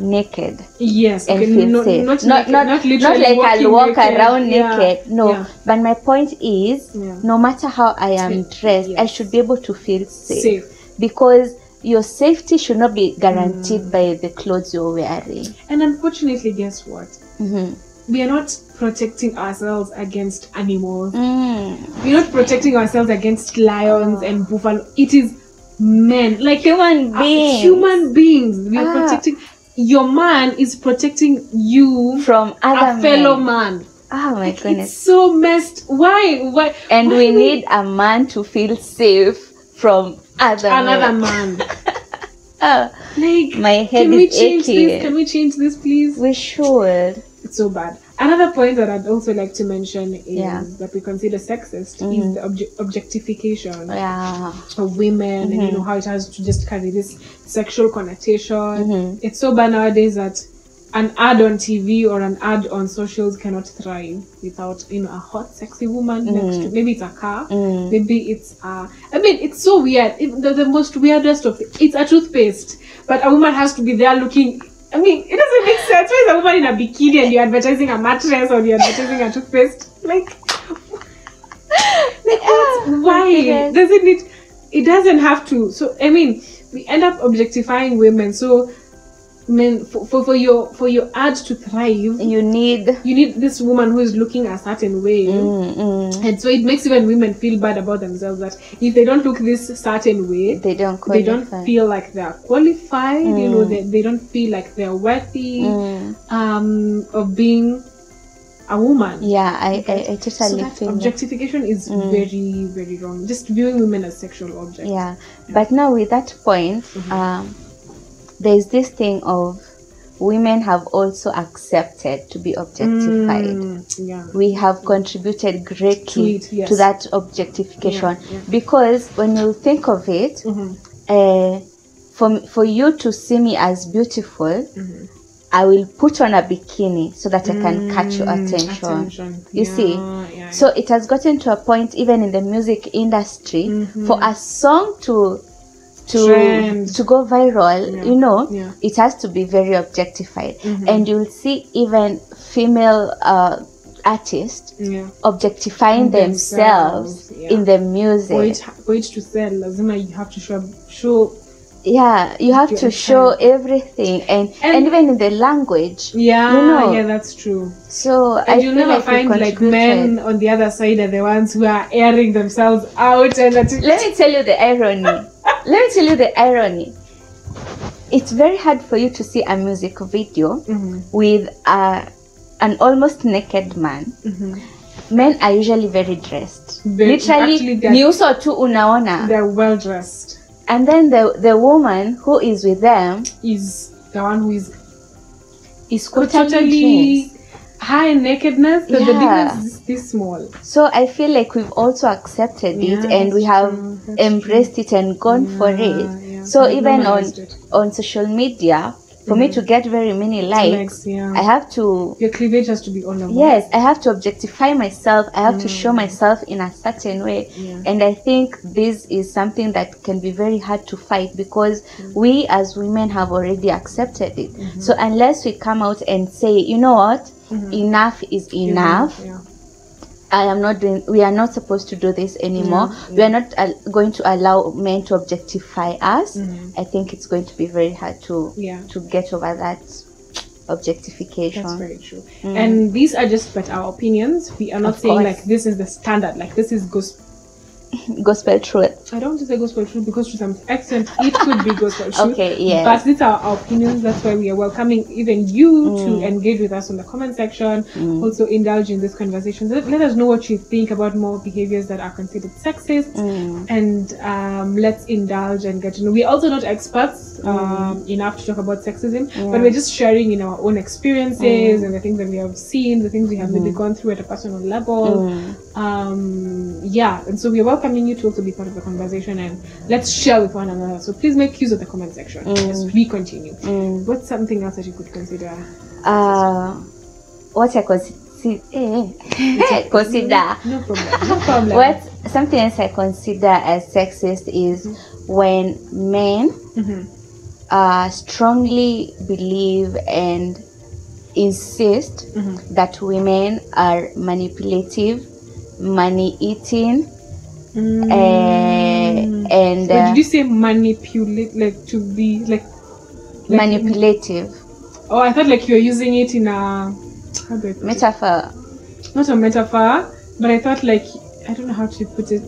Speaker 2: Naked
Speaker 1: Yes.
Speaker 2: and
Speaker 1: okay,
Speaker 2: feel
Speaker 1: no,
Speaker 2: safe.
Speaker 1: Not,
Speaker 2: not,
Speaker 1: naked,
Speaker 2: not,
Speaker 1: not literally
Speaker 2: like I'll walk
Speaker 1: naked.
Speaker 2: around
Speaker 1: Yeah,
Speaker 2: naked. No,
Speaker 1: yeah.
Speaker 2: but my point is
Speaker 1: Yeah.
Speaker 2: no matter how I am dressed, I should be able to feel safe.
Speaker 1: Safe.
Speaker 2: Because your safety should not be guaranteed
Speaker 1: Mm.
Speaker 2: by the clothes you're wearing.
Speaker 1: And unfortunately, guess what?
Speaker 2: Mhm.
Speaker 1: We are not protecting ourselves against animals.
Speaker 2: Mm.
Speaker 1: We're not protecting ourselves against lions and buffalo. It is men, like
Speaker 2: Human
Speaker 1: uh,
Speaker 2: beings.
Speaker 1: human beings. We are
Speaker 2: Ah.
Speaker 1: protecting. Your man is protecting you,
Speaker 2: From other
Speaker 1: a fellow
Speaker 2: men.
Speaker 1: man.
Speaker 2: Oh my
Speaker 1: It's
Speaker 2: goodness.
Speaker 1: so messed. Why? Why?
Speaker 2: And
Speaker 1: why
Speaker 2: we need a man to feel safe from other
Speaker 1: another
Speaker 2: men.
Speaker 1: man.
Speaker 2: Oh,
Speaker 1: Like,
Speaker 2: my head
Speaker 1: can we
Speaker 2: is
Speaker 1: change
Speaker 2: achy.
Speaker 1: this? Can we change this, please?
Speaker 2: we should.
Speaker 1: It's so bad. Another point that I'd also like to mention is
Speaker 2: Yeah.
Speaker 1: that we consider sexist
Speaker 2: Mhm.
Speaker 1: is the obje- objectification
Speaker 2: Yeah.
Speaker 1: of women and you
Speaker 2: Mhm.
Speaker 1: know how it has to just carry this sexual connotation.
Speaker 2: Mhm.
Speaker 1: It's so bad nowadays that an ad on TV or an ad on socials cannot thrive without you know a hot, sexy woman next to. Maybe it's a car.
Speaker 2: Mm.
Speaker 1: Maybe it's a. I mean, it's so weird. It, the, the most weirdest of it, it's a toothpaste, but a woman has to be there looking. I mean, it doesn't make sense. Why is a woman in a bikini and you're advertising a mattress or you're advertising a toothpaste? Like, like what? Ah,
Speaker 2: Why
Speaker 1: doesn't it? It doesn't have to. So I mean, we end up objectifying women. So, I mean, for, for, for your for your ad to thrive,
Speaker 2: You need.
Speaker 1: you need this woman who is looking a certain way.
Speaker 2: Mm, mm.
Speaker 1: And so it makes even women feel bad about themselves that if they don't look this certain way,
Speaker 2: They don't
Speaker 1: they don't feel like they're qualified, you know,
Speaker 2: Mm.
Speaker 1: they, they don't feel like they're worthy
Speaker 2: Mm.
Speaker 1: um, of being a woman.
Speaker 2: Yeah, I, I, I
Speaker 1: So
Speaker 2: totally
Speaker 1: that
Speaker 2: feel
Speaker 1: objectification is
Speaker 2: Mm.
Speaker 1: very, very wrong. Just viewing women as sexual objects.
Speaker 2: Yeah, but now with that point,
Speaker 1: Mhm.
Speaker 2: um, there's this thing of women have also accepted to be objectified.
Speaker 1: Mm, yeah.
Speaker 2: We have contributed greatly
Speaker 1: To yes.
Speaker 2: to that objectification
Speaker 1: Yeah, yeah.
Speaker 2: because when you think of it,
Speaker 1: Mhm,
Speaker 2: uh, for for you to see me as beautiful,
Speaker 1: mhm.
Speaker 2: I will put on a bikini so that I can catch your
Speaker 1: Mm,
Speaker 2: attention.
Speaker 1: attention.
Speaker 2: You see? So it has gotten to a point, even in the music industry,
Speaker 1: Mhm.
Speaker 2: for a song to to
Speaker 1: Trend.
Speaker 2: to go viral,
Speaker 1: Yeah.
Speaker 2: you know,
Speaker 1: Yeah.
Speaker 2: it has to be very objectified,
Speaker 1: Mhm.
Speaker 2: and you'll see even female uh, artists
Speaker 1: yeah.
Speaker 2: objectifying
Speaker 1: Themselves,
Speaker 2: themselves in the
Speaker 1: For
Speaker 2: music.
Speaker 1: it, for it to sell, lazima you have to show, show
Speaker 2: Yeah, you have to show everything, and, and
Speaker 1: And-
Speaker 2: even in the language.
Speaker 1: yeah,
Speaker 2: You know.
Speaker 1: yeah, that's true.
Speaker 2: So I
Speaker 1: And you'll never
Speaker 2: like
Speaker 1: find like men on the other side are the ones who are airing themselves out and
Speaker 2: Let me tell you the irony. Let me tell you the irony. It's very hard for you to see a music video
Speaker 1: Mhm,
Speaker 2: with a, an almost naked man.
Speaker 1: mhm.
Speaker 2: Men are usually very dressed.
Speaker 1: Actually,
Speaker 2: Literally, nyuso tu unaona.
Speaker 1: They're well dressed.
Speaker 2: And then the, the woman who is with them
Speaker 1: Is the one who is
Speaker 2: is
Speaker 1: totally. High nakedness. That the
Speaker 2: Yeah.
Speaker 1: difference is this small.
Speaker 2: So I feel like we've also accepted it
Speaker 1: Yeah,
Speaker 2: and we
Speaker 1: that's
Speaker 2: have
Speaker 1: true, that's
Speaker 2: embraced it and gone for
Speaker 1: Yeah,
Speaker 2: it.
Speaker 1: yeah.
Speaker 2: So even on
Speaker 1: it.
Speaker 2: on social media, for me
Speaker 1: Mhm.
Speaker 2: to get very many likes,
Speaker 1: Likes, yeah.
Speaker 2: I have to
Speaker 1: Your cleavage has to be all over.
Speaker 2: yes, I have to objectify myself. I have to show
Speaker 1: Mm.
Speaker 2: myself in a certain way.
Speaker 1: Yeah.
Speaker 2: And I think this is something that can be very hard to fight because
Speaker 1: Mm.
Speaker 2: we as women have already accepted it.
Speaker 1: Mm-hmm.
Speaker 2: So unless we come out and say, you know what,
Speaker 1: Mhm.
Speaker 2: enough is enough.
Speaker 1: Yeah.
Speaker 2: I am not doing. We are not supposed to do this anymore.
Speaker 1: Yeah,
Speaker 2: We are not uh, going to allow men to objectify us.
Speaker 1: Mhm.
Speaker 2: I think it's going to be very hard to
Speaker 1: Yeah.
Speaker 2: to get over that objectification.
Speaker 1: That's very true.
Speaker 2: Mm.
Speaker 1: And these are just but our opinions. We are not
Speaker 2: Of
Speaker 1: saying
Speaker 2: course.
Speaker 1: like this is the standard, like this is gospel.
Speaker 2: Gospel truth.
Speaker 1: I don't want to say gospel truth because to some extent it could be gospel truth.
Speaker 2: Okay, yes.
Speaker 1: But these are our opinions. That's why we are welcoming even you
Speaker 2: Mm.
Speaker 1: to engage with us on the comment section. Also indulge in this conversation. Let, let us know what you think about more behaviors that are considered sexist.
Speaker 2: Mm.
Speaker 1: And um, let's indulge and get to know. We're also not experts um, enough to talk about sexism, but
Speaker 2: Mm.
Speaker 1: We're just sharing in our own experiences
Speaker 2: Mm.
Speaker 1: and the things that we have seen, the things we have maybe gone through at a personal level.
Speaker 2: Mm.
Speaker 1: Um, yeah, and so we're welcoming you to also be part of the conversation and let's share with one another. So please make use of the comment section
Speaker 2: Mm.
Speaker 1: as we continue.
Speaker 2: Mm.
Speaker 1: What's something else that you could consider?
Speaker 2: Uh, what I consider, consider
Speaker 1: No problem. No problem.
Speaker 2: what something else I consider as sexist is when men
Speaker 1: Mhm.
Speaker 2: uh, strongly believe and insist
Speaker 1: Mhm.
Speaker 2: that women are manipulative, money eating,
Speaker 1: Mm.
Speaker 2: uh, and uh,
Speaker 1: did you say manipulate, like to be like, like
Speaker 2: manipulative
Speaker 1: Oh, I thought like you were using it in a how do I put it?
Speaker 2: metaphor.
Speaker 1: not a metaphor, but I thought like I don't know how to put it.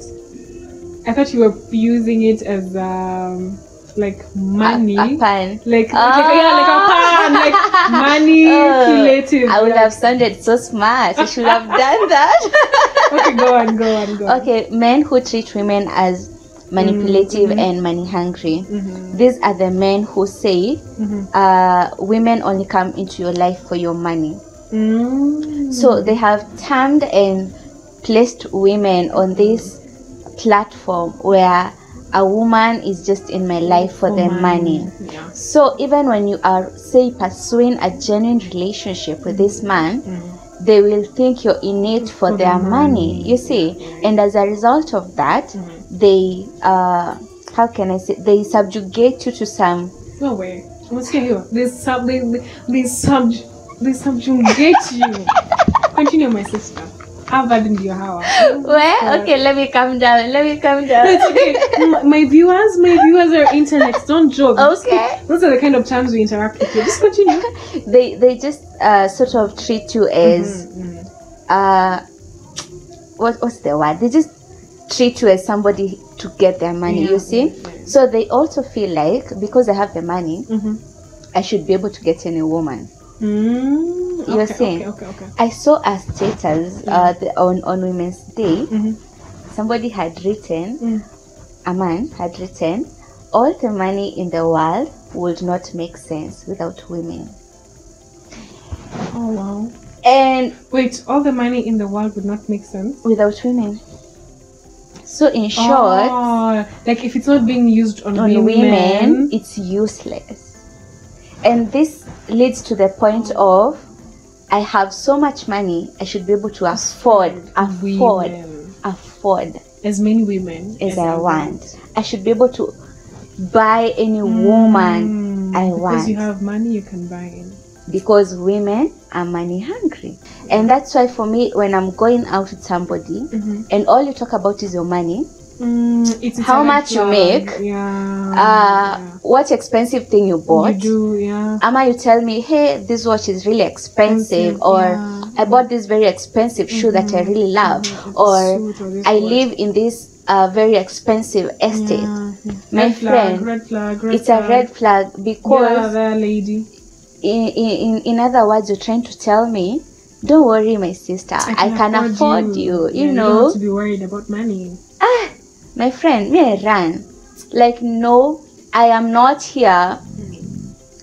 Speaker 1: I thought you were using it as um like money.
Speaker 2: A, a pan.
Speaker 1: like, like
Speaker 2: Ah.
Speaker 1: yeah, like a pan, like manipulative.
Speaker 2: Oh, I would have sounded so smart. I should have done that.
Speaker 1: okay, go on, go on, go on.
Speaker 2: okay, men who treat women as manipulative
Speaker 1: Mhm.
Speaker 2: and money hungry.
Speaker 1: Mhm,
Speaker 2: These are the men who say
Speaker 1: mhm.
Speaker 2: uh, women only come into your life for your money.
Speaker 1: Mm.
Speaker 2: So they have termed and placed women on this platform where a woman is just in my life for the money.
Speaker 1: Yeah.
Speaker 2: So even when you are, say, pursuing a genuine relationship with this man,
Speaker 1: Mm.
Speaker 2: They will think you're in it for,
Speaker 1: For the
Speaker 2: their money.
Speaker 1: money.
Speaker 2: You see, and as a result of that,
Speaker 1: Mhm.
Speaker 2: they, uh, how can I say, they subjugate you to some.
Speaker 1: No way. What's here? They sub they they, they sub they subjugate you. Continue, my sister. Harvard in your hour.
Speaker 2: Well, okay, let me calm down. Let me calm
Speaker 1: No,
Speaker 2: down.
Speaker 1: it's okay. M- my viewers, my viewers are internet. Don't joke.
Speaker 2: Okay.
Speaker 1: Those are the kind of terms we interact with you. Just continue.
Speaker 2: they they just uh, sort of treat you as
Speaker 1: Mhm.
Speaker 2: uh what what's the word they just treat you as somebody to get their money
Speaker 1: Yeah,
Speaker 2: you see
Speaker 1: yeah, yeah.
Speaker 2: so they also feel like because i have the money
Speaker 1: Mhm.
Speaker 2: i should be able to get any woman
Speaker 1: Mm,
Speaker 2: You're
Speaker 1: okay,
Speaker 2: saying.
Speaker 1: Okay, okay, okay.
Speaker 2: i saw a status uh, the, on on women's day
Speaker 1: Mhm.
Speaker 2: somebody had written
Speaker 1: Mm.
Speaker 2: a man had written all the money in the world would not make sense without women
Speaker 1: Oh wow.
Speaker 2: and
Speaker 1: Wait, all the money in the world would not make sense.
Speaker 2: without women so in short
Speaker 1: Oh, like if it's not being used on,
Speaker 2: on
Speaker 1: women,
Speaker 2: women, it's useless. And this leads to the point of I have so much money, I should be able to afford, afford,
Speaker 1: Women.
Speaker 2: afford
Speaker 1: As many women
Speaker 2: as I want. I should be able to buy any woman
Speaker 1: Mm,
Speaker 2: I
Speaker 1: because
Speaker 2: want Because
Speaker 1: you have money, you can buy it.
Speaker 2: because women are money hungry. And that's why for me, when I'm going out with somebody
Speaker 1: Mhm.
Speaker 2: and all you talk about is your money,
Speaker 1: Mm, it's, it's
Speaker 2: How much you make,
Speaker 1: Yeah.
Speaker 2: uh, what expensive thing you bought.
Speaker 1: You do, yeah.
Speaker 2: Ama, you tell me, hey, this watch is really expensive,
Speaker 1: Expensive,
Speaker 2: or
Speaker 1: yeah.
Speaker 2: I bought this very expensive shoe that I really love,
Speaker 1: Mhm.
Speaker 2: or I live in this uh, very expensive estate.
Speaker 1: Yeah.
Speaker 2: My
Speaker 1: red flag,
Speaker 2: friend,
Speaker 1: red flag, red
Speaker 2: It's a red flag because,
Speaker 1: there, lady.
Speaker 2: in, in, in other words, you're trying to tell me, don't worry, my sister, I can, afford, you. You,
Speaker 1: Yeah,
Speaker 2: know,
Speaker 1: You don't have to be worried about money.
Speaker 2: ah, my friend, me I ran. Like, no, I am not here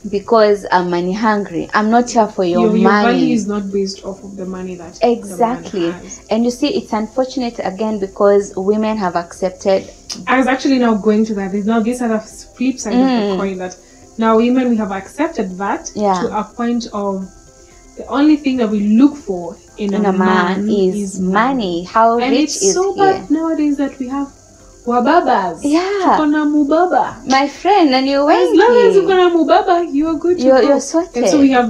Speaker 2: because I'm money hungry. I'm not here for your,
Speaker 1: Your, your
Speaker 2: money.
Speaker 1: value is not based off of the money that man
Speaker 2: Exactly. And you see, it's unfortunate again because women have accepted.
Speaker 1: I was actually now going to that. There's now this other flip side of
Speaker 2: Mm.
Speaker 1: the coin that now women we have accepted that
Speaker 2: Yeah.
Speaker 1: to a point of the only thing that we look for in,
Speaker 2: In a man is money. How
Speaker 1: And
Speaker 2: rich
Speaker 1: it's
Speaker 2: is
Speaker 1: so bad nowadays that we have wababas.
Speaker 2: Yeah.
Speaker 1: Tuko na mubaba.
Speaker 2: My friend, and you're
Speaker 1: As long as uko na mubaba, you are good
Speaker 2: You're- you're sorted.
Speaker 1: And so we have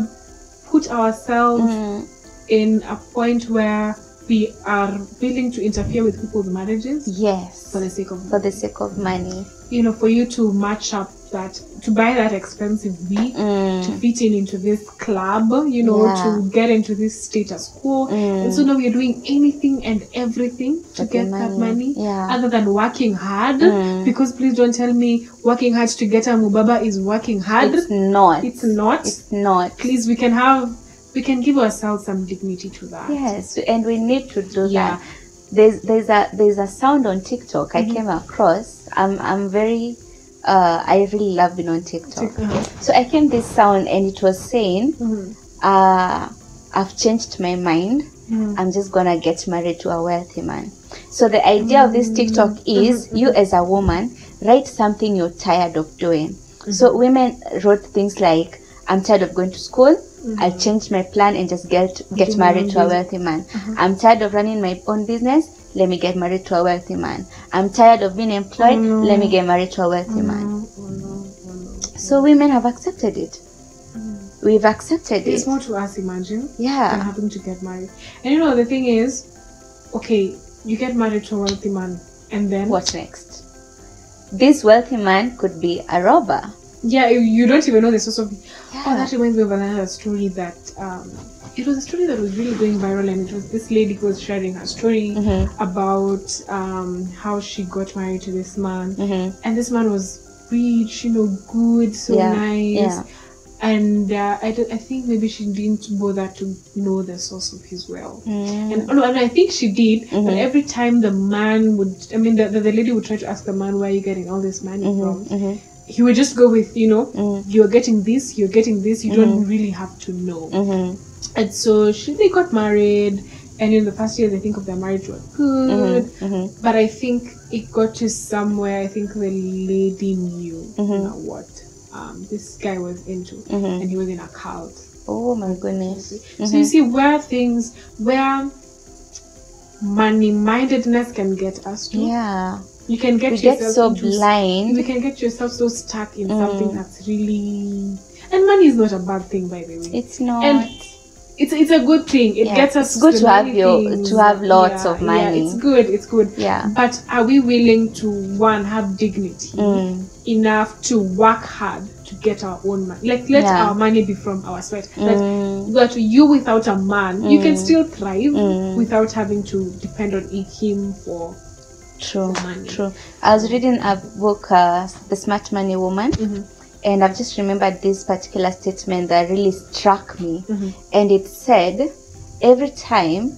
Speaker 1: put ourselves
Speaker 2: Mm,
Speaker 1: in a point where we are willing to interfere with people's marriages
Speaker 2: yes.
Speaker 1: for the sake of
Speaker 2: For the sake of money.
Speaker 1: You know, for you to match up that, to buy that expensive wig, to
Speaker 2: Mm,
Speaker 1: fit in into this club, you know,
Speaker 2: Yeah.
Speaker 1: to get into this status quo. And so
Speaker 2: mm.
Speaker 1: now we're doing anything and everything to get that money,
Speaker 2: Yeah.
Speaker 1: other than working hard.
Speaker 2: Mm.
Speaker 1: Because please don't tell me working hard to get a mubaba is working hard.
Speaker 2: It's not.
Speaker 1: It's not.
Speaker 2: It's not.
Speaker 1: Please, we can have, we can give ourselves some dignity to that.
Speaker 2: Yes, and we need to do
Speaker 1: Yeah.
Speaker 2: that. There's there's a there's a sound on TikTok
Speaker 1: Mm-hmm.
Speaker 2: I came across. I'm I'm very uh I really love being on TikTok.
Speaker 1: Uh-huh.
Speaker 2: So I came this sound and it was saying,
Speaker 1: Mhm.
Speaker 2: uh I've changed my mind.
Speaker 1: Mhm.
Speaker 2: I'm just gonna get married to a wealthy man. So the idea of this TikTok
Speaker 1: Mm-hmm.
Speaker 2: is you as a woman write something you're tired of doing.
Speaker 1: Mm-hmm.
Speaker 2: So women wrote things like I'm tired of going to school.
Speaker 1: Mm-hmm.
Speaker 2: I'll change my plan and just get get married to a wealthy man. I'm tired of running my own business. Let me get married to a wealthy man. I'm tired of being employed.
Speaker 1: Oh, no.
Speaker 2: Let me get married to a wealthy man.
Speaker 1: Oh, oh no, oh no.
Speaker 2: So women have accepted it. Mm. We've accepted
Speaker 1: It's
Speaker 2: it.
Speaker 1: It's more to us, imagine. Yeah. than
Speaker 2: Yeah.
Speaker 1: having to get married. And you know, the thing is, okay, you get married to a wealthy man, and then
Speaker 2: What next? This wealthy man could be a robber.
Speaker 1: Yeah, you, don't even know the source of. Oh, that reminds me of another story that um, it was a story that was really going viral, and it was this lady who was sharing her story
Speaker 2: Mhm.
Speaker 1: about um, how she got married to this man,
Speaker 2: Mhm.
Speaker 1: and this man was rich, you know, good, so
Speaker 2: Yeah,
Speaker 1: nice.
Speaker 2: yeah.
Speaker 1: And uh, I, I think maybe she didn't bother to know the source of his wealth.
Speaker 2: Mm.
Speaker 1: And, no, and I think she did, but
Speaker 2: Mhm.
Speaker 1: every time the man would, I mean, the, the, the lady would try to ask the man, where are you getting all this money
Speaker 2: Mhm,
Speaker 1: from?
Speaker 2: mhm,
Speaker 1: He would just go with, you know,
Speaker 2: Mm.
Speaker 1: you're getting this, you're getting this, you don't really have to know.
Speaker 2: mhm,
Speaker 1: And so she, they got married, and in the past years, I think of their marriage was good.
Speaker 2: mhm, mhm.
Speaker 1: But I think it got to somewhere, I think the lady knew
Speaker 2: Mhm.
Speaker 1: you know, what um, this guy was into,
Speaker 2: Mhm.
Speaker 1: and he was in a cult.
Speaker 2: Oh my goodness.
Speaker 1: So you see where things, where money mindedness can get us to.
Speaker 2: Yeah.
Speaker 1: You can get
Speaker 2: We get
Speaker 1: yourself
Speaker 2: so
Speaker 1: into,
Speaker 2: blind.
Speaker 1: You can get yourself so stuck in
Speaker 2: Mm.
Speaker 1: something that's really. And money is not a bad thing, by the way.
Speaker 2: It's not.
Speaker 1: And it's it's a good thing. It
Speaker 2: Yeah,
Speaker 1: gets us.
Speaker 2: it's good to have your-
Speaker 1: things.
Speaker 2: to have lots
Speaker 1: Yeah,
Speaker 2: of
Speaker 1: Yeah,
Speaker 2: money.
Speaker 1: it's good. It's good.
Speaker 2: Yeah.
Speaker 1: But are we willing to one have dignity
Speaker 2: Mm.
Speaker 1: enough to work hard to get our own money? Like let
Speaker 2: Yeah.
Speaker 1: our money be from our sweat. That
Speaker 2: Mm.
Speaker 1: that you without a man, you can
Speaker 2: Mm.
Speaker 1: still thrive
Speaker 2: Mm.
Speaker 1: without having to depend on him for.
Speaker 2: True.
Speaker 1: money.
Speaker 2: True. I was reading a book, uh, The Smart Money Woman,
Speaker 1: Mhm.
Speaker 2: And I've just remembered this particular statement that really struck me.
Speaker 1: Mhm.
Speaker 2: And it said, every time,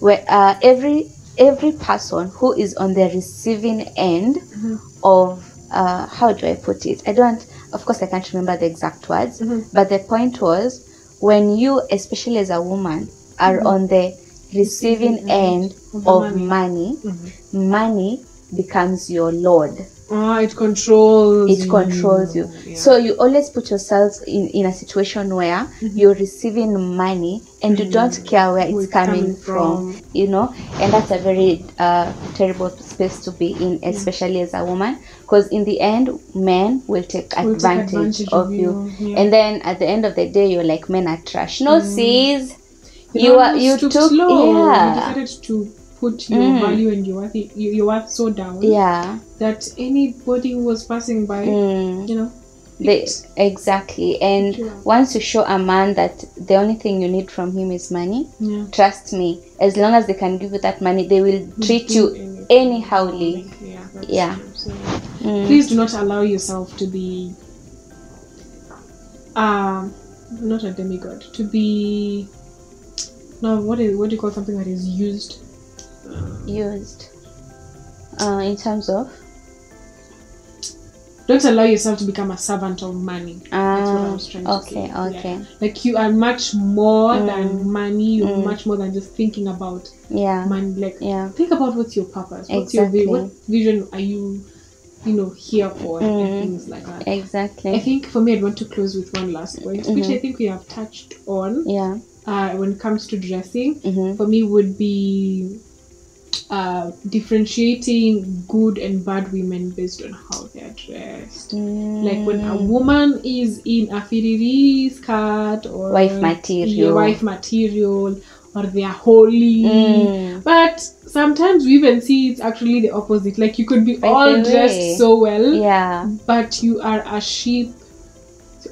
Speaker 2: where uh, every every person who is on the receiving end
Speaker 1: Mhm.
Speaker 2: of uh, how do I put it? I don't. Of course, I can't remember the exact words.
Speaker 1: Mhm.
Speaker 2: But the point was, when you, especially as a woman, are on the receiving end
Speaker 1: of money. Mhm.
Speaker 2: money becomes your lord.
Speaker 1: Ah, it controls.
Speaker 2: it controls you
Speaker 1: Yeah.
Speaker 2: so you always put yourself in, in a situation where you're receiving money and you don't care where
Speaker 1: Where
Speaker 2: it's coming, from. you know and that's a very uh, terrible space to be in especially as a woman because in the end men will take
Speaker 1: Will take
Speaker 2: advantage,
Speaker 1: advantage
Speaker 2: of you,
Speaker 1: you, yeah.
Speaker 2: and then at the end of the day you're like men are trash no sis
Speaker 1: You,
Speaker 2: you are you
Speaker 1: took
Speaker 2: took
Speaker 1: slow. You
Speaker 2: yeah
Speaker 1: decided to put your
Speaker 2: Mm.
Speaker 1: value and your worth, your, worth so down
Speaker 2: yeah
Speaker 1: that anybody who was passing by,
Speaker 2: mm.
Speaker 1: you know,
Speaker 2: They, exactly and
Speaker 1: Yeah.
Speaker 2: once you show a man that the only thing you need from him is money
Speaker 1: yeah.
Speaker 2: trust me as long as they can give you that money they will treat you anyhowly
Speaker 1: Yeah,
Speaker 2: Yeah.
Speaker 1: So,
Speaker 2: Mm.
Speaker 1: please do not allow yourself to be um not a demigod to be no what is what do you call something that is used
Speaker 2: used uh, in terms of
Speaker 1: don't allow yourself to become a servant of money that's what i
Speaker 2: Ah,
Speaker 1: was trying to
Speaker 2: okay
Speaker 1: say
Speaker 2: okay
Speaker 1: Yeah. like you are much more
Speaker 2: Mm.
Speaker 1: than money you're
Speaker 2: Mm.
Speaker 1: much more than just thinking about
Speaker 2: yeah
Speaker 1: money like
Speaker 2: yeah
Speaker 1: think about what's your purpose what's your vi- what vision are you you know here for
Speaker 2: Mm.
Speaker 1: and things like that
Speaker 2: exactly
Speaker 1: I think for me, I'd want to close with one last point, which
Speaker 2: Mhm.
Speaker 1: I think we have touched on
Speaker 2: yeah
Speaker 1: uh, when it comes to dressing.
Speaker 2: mm-hmm.
Speaker 1: For me, would be uh, differentiating good and bad women based on how they're dressed. Like when a
Speaker 2: Mm.
Speaker 1: woman is in a firiri skirt or
Speaker 2: Wife material.
Speaker 1: wife material, or they are holy.
Speaker 2: Mm.
Speaker 1: But sometimes we even see it's actually the opposite. Like you could be
Speaker 2: By
Speaker 1: all dressed so well,
Speaker 2: yeah
Speaker 1: but you are a sheep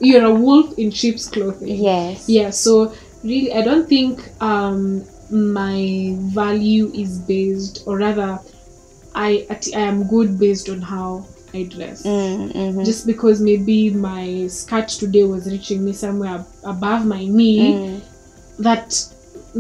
Speaker 1: you're a wolf in sheep's clothing
Speaker 2: yes
Speaker 1: yeah so really i don't think um my value is based or rather i i am good based on how i dress
Speaker 2: Mm, mhm.
Speaker 1: just because maybe my skirt today was reaching me somewhere above my knee
Speaker 2: Mm,
Speaker 1: that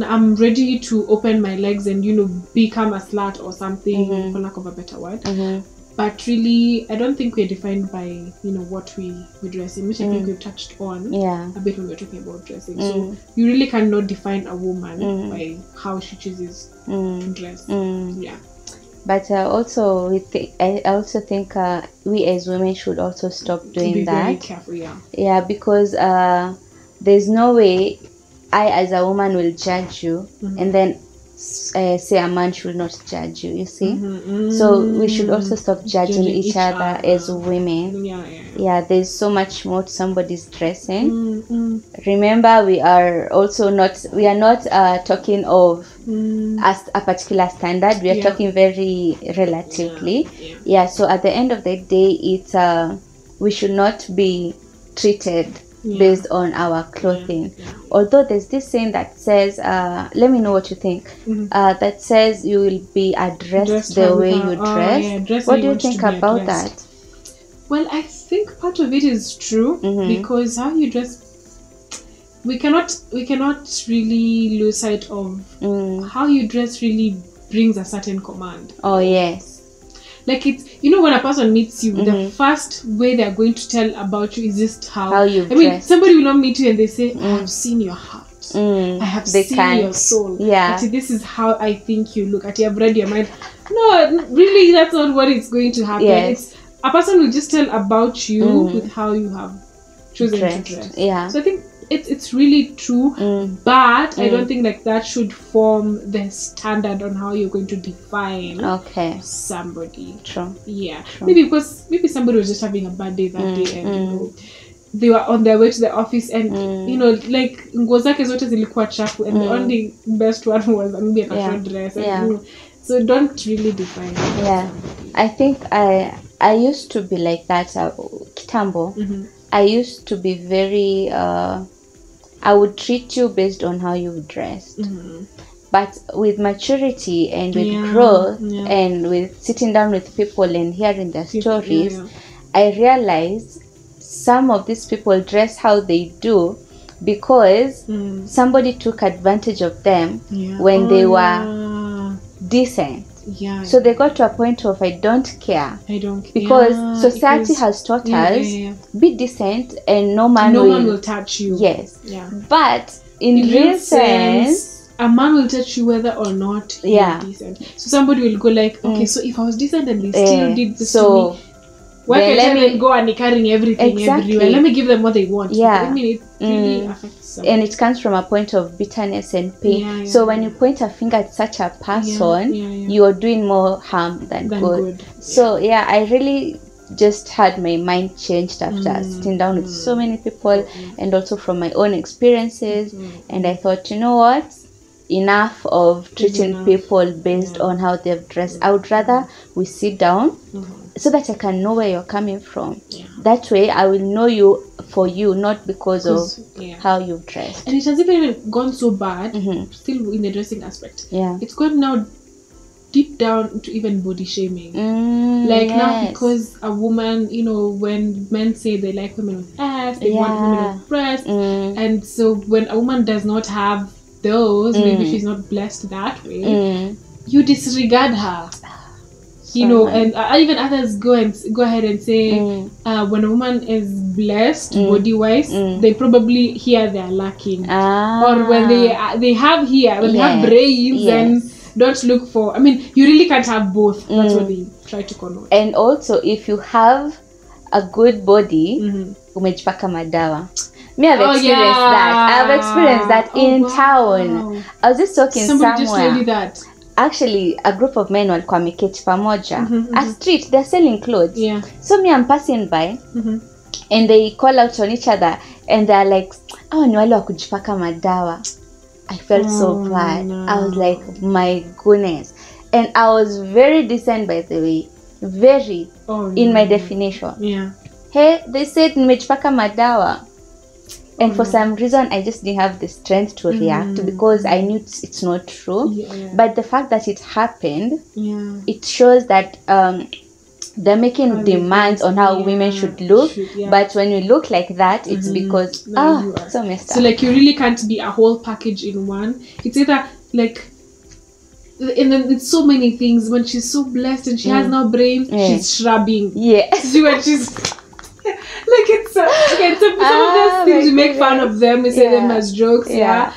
Speaker 1: i'm ready to open my legs and you know become a slut or something
Speaker 2: Mhm.
Speaker 1: for lack of a better word
Speaker 2: mhm.
Speaker 1: But really i don't think we're defined by you know what we we dress in which i think
Speaker 2: Mm.
Speaker 1: we've touched on
Speaker 2: yeah
Speaker 1: a bit when we we're talking about dressing
Speaker 2: Mm.
Speaker 1: so you really cannot define a woman
Speaker 2: Mm.
Speaker 1: by how she chooses to
Speaker 2: mm,
Speaker 1: dress
Speaker 2: mm.
Speaker 1: yeah
Speaker 2: but uh, also we thi- I also think uh, we as women should also stop doing
Speaker 1: be very
Speaker 2: that
Speaker 1: careful yeah
Speaker 2: yeah because uh, there's no way i as a woman will judge you
Speaker 1: Mhm.
Speaker 2: and then uh, say a man should not judge you you see
Speaker 1: Mhm.
Speaker 2: so we should also stop judging,
Speaker 1: Judging
Speaker 2: each,
Speaker 1: each
Speaker 2: other,
Speaker 1: other.
Speaker 2: as women
Speaker 1: yeah yeah
Speaker 2: yeah there's so much more to somebody's dressing
Speaker 1: Mm, mm,
Speaker 2: remember we are also not we are not uh, talking of
Speaker 1: mm.
Speaker 2: as a particular standard we are
Speaker 1: Yeah.
Speaker 2: talking very relatively
Speaker 1: yeah,
Speaker 2: so at the end of the day it's uh we should not be treated. Based on our clothing although there's this saying that says uh let me know what you think
Speaker 1: Mhm.
Speaker 2: uh that says you will be addressed
Speaker 1: Dressed
Speaker 2: the way you
Speaker 1: oh,
Speaker 2: dress
Speaker 1: yeah, dress
Speaker 2: what do you
Speaker 1: want
Speaker 2: think about that
Speaker 1: Well, I think part of it is true
Speaker 2: Mhm.
Speaker 1: because how you dress, we cannot we cannot really lose sight of
Speaker 2: mm.
Speaker 1: how you dress. Really brings a certain command.
Speaker 2: oh yes
Speaker 1: Like it's you know when a person meets you, the
Speaker 2: Mhm.
Speaker 1: first way they are going to tell about you is just how.
Speaker 2: How you
Speaker 1: I mean, somebody will not meet you and they say, "I
Speaker 2: Mm.
Speaker 1: have seen your heart."
Speaker 2: mm.
Speaker 1: I have seen
Speaker 2: can't
Speaker 1: your soul.
Speaker 2: yeah
Speaker 1: Ati, this is how I think you look. At I've read your mind. No, really, that's not what is going to happen.
Speaker 2: Yes.
Speaker 1: It's a person will just tell about you
Speaker 2: Mm.
Speaker 1: with how you have chosen
Speaker 2: Dressed.
Speaker 1: to dress.
Speaker 2: yeah
Speaker 1: So I think it's it's really true,
Speaker 2: mm.
Speaker 1: but I
Speaker 2: Mm.
Speaker 1: don't think like that should form the standard on how you're going to define
Speaker 2: okay
Speaker 1: somebody.
Speaker 2: true
Speaker 1: Yeah,
Speaker 2: True.
Speaker 1: maybe because maybe somebody was just having a bad day that
Speaker 2: Mm,
Speaker 1: day, and you
Speaker 2: mm.
Speaker 1: know they were on their way to the office, and
Speaker 2: Mm.
Speaker 1: you know like nguo zake zote zilikuwa chafu, and the
Speaker 2: Mm.
Speaker 1: only best one was maybe a
Speaker 2: Yeah.
Speaker 1: dress. And,
Speaker 2: Yeah.
Speaker 1: you know, so don't really define.
Speaker 2: Yeah. I think I I used to be like that uh, kitambo.
Speaker 1: hmm
Speaker 2: I used to be very uh, I would treat you based on how you dressed.
Speaker 1: hmm
Speaker 2: But with maturity and with
Speaker 1: Yeah,
Speaker 2: growth
Speaker 1: yeah.
Speaker 2: and with sitting down with people and hearing their stories,
Speaker 1: Yeah,
Speaker 2: I realized some of these people dress how they do because.
Speaker 1: Mm.
Speaker 2: somebody took advantage of them when they
Speaker 1: Oh,
Speaker 2: were decent.
Speaker 1: Yeah.
Speaker 2: So they got to a point of I don't care
Speaker 1: I don't care.
Speaker 2: because
Speaker 1: yeah,
Speaker 2: society
Speaker 1: because-
Speaker 2: has taught
Speaker 1: yeah,
Speaker 2: us
Speaker 1: yeah,
Speaker 2: be decent and no man
Speaker 1: no
Speaker 2: will,
Speaker 1: one will touch you.
Speaker 2: yes
Speaker 1: Yeah.
Speaker 2: but in,
Speaker 1: In
Speaker 2: real sense,
Speaker 1: sense, a man will touch you whether or not you're
Speaker 2: Yeah.
Speaker 1: decent. So somebody will go like, okay,
Speaker 2: Mm.
Speaker 1: so if I was decent and they still
Speaker 2: eh,
Speaker 1: did this
Speaker 2: so
Speaker 1: to me, Why can't
Speaker 2: let me
Speaker 1: go and carrying everything
Speaker 2: Exactly.
Speaker 1: everywhere? Let me give them what they want.
Speaker 2: Yeah.
Speaker 1: I mean, it really
Speaker 2: Mm.
Speaker 1: affects
Speaker 2: and it comes from a point of bitterness and pain.
Speaker 1: Yeah, yeah,
Speaker 2: so when you point a finger at such a person,
Speaker 1: yeah.
Speaker 2: you're doing more harm than,
Speaker 1: Than
Speaker 2: good.
Speaker 1: good.
Speaker 2: So yeah, I really just had my mind changed after
Speaker 1: Mm,
Speaker 2: sitting down with so many people
Speaker 1: Mm.
Speaker 2: and also from my own experiences.
Speaker 1: Mm.
Speaker 2: And I thought, you know what? Enough of treating
Speaker 1: enough.
Speaker 2: people based
Speaker 1: Yeah.
Speaker 2: on how they've dressed. I would rather we sit down
Speaker 1: Mhm.
Speaker 2: So that I can know where you're coming from.
Speaker 1: Yeah.
Speaker 2: That way, I will know you for you, not because of
Speaker 1: yeah.
Speaker 2: how you dress.
Speaker 1: And it has even gone so bad,
Speaker 2: Mhm.
Speaker 1: still in the dressing aspect.
Speaker 2: Yeah.
Speaker 1: It's gone now deep down to even body shaming.
Speaker 2: Mm,
Speaker 1: like now because a woman, you know, when men say they like women with ass, they want women with breasts,
Speaker 2: Mm,
Speaker 1: and so when a woman does not have those, maybe
Speaker 2: Mm.
Speaker 1: she's not blessed that way,
Speaker 2: mm,
Speaker 1: you disregard her. You
Speaker 2: So
Speaker 1: know,
Speaker 2: nice.
Speaker 1: and uh, even others go and go ahead and say,
Speaker 2: mm.
Speaker 1: uh, when a woman is blessed
Speaker 2: Mm.
Speaker 1: body wise,
Speaker 2: Mm.
Speaker 1: they probably here they're lacking.
Speaker 2: Ah.
Speaker 1: Or when they uh, they have here, when they have
Speaker 2: Yes,
Speaker 1: brains,
Speaker 2: yes.
Speaker 1: and don't look for. I mean, you really can't have both. That's
Speaker 2: Mm.
Speaker 1: what they try to connote.
Speaker 2: and also if you have a good body
Speaker 1: Mhm.
Speaker 2: umejipaka madawa me i've
Speaker 1: Oh,
Speaker 2: experienced that i've experienced that
Speaker 1: Oh,
Speaker 2: in
Speaker 1: wow.
Speaker 2: town i was just talking
Speaker 1: Somebody just
Speaker 2: somewhere
Speaker 1: told you that.
Speaker 2: Actually a group of men walikuwa wameketi pamoja.
Speaker 1: Mhm,
Speaker 2: a
Speaker 1: street
Speaker 2: street they're selling clothes.
Speaker 1: Yeah.
Speaker 2: so me i'm passing by
Speaker 1: Mhm.
Speaker 2: and they call out on each other and they're like awa ni wale wa kujipaka madawa. I felt so
Speaker 1: Oh,
Speaker 2: bad.
Speaker 1: no.
Speaker 2: i was like my goodness. And i was very decent by the way. Very
Speaker 1: Oh,
Speaker 2: in my definition.
Speaker 1: Yeah.
Speaker 2: hey they said nimejipaka madawa and for
Speaker 1: Mm.
Speaker 2: some reason i just didn't have the strength to react
Speaker 1: Mm.
Speaker 2: because i knew it's, it's not true
Speaker 1: Yeah. yeah.
Speaker 2: but the fact that it happened
Speaker 1: yeah.
Speaker 2: it shows that um they're making
Speaker 1: they
Speaker 2: demands on how women should look
Speaker 1: should, yeah.
Speaker 2: but when you look like that it's
Speaker 1: Mhm.
Speaker 2: because ah
Speaker 1: are.
Speaker 2: so messed
Speaker 1: So like you really can't be a whole package in one. It's either like and then it's so many things. When she's so blessed and she has
Speaker 2: Mm.
Speaker 1: no brain,
Speaker 2: Yeah.
Speaker 1: she's shrubbing.
Speaker 2: yeah
Speaker 1: See when she's like it's uh, okay. Some, some
Speaker 2: Ah,
Speaker 1: of those things we make fun of them. We say them as jokes. Yeah.
Speaker 2: Yeah.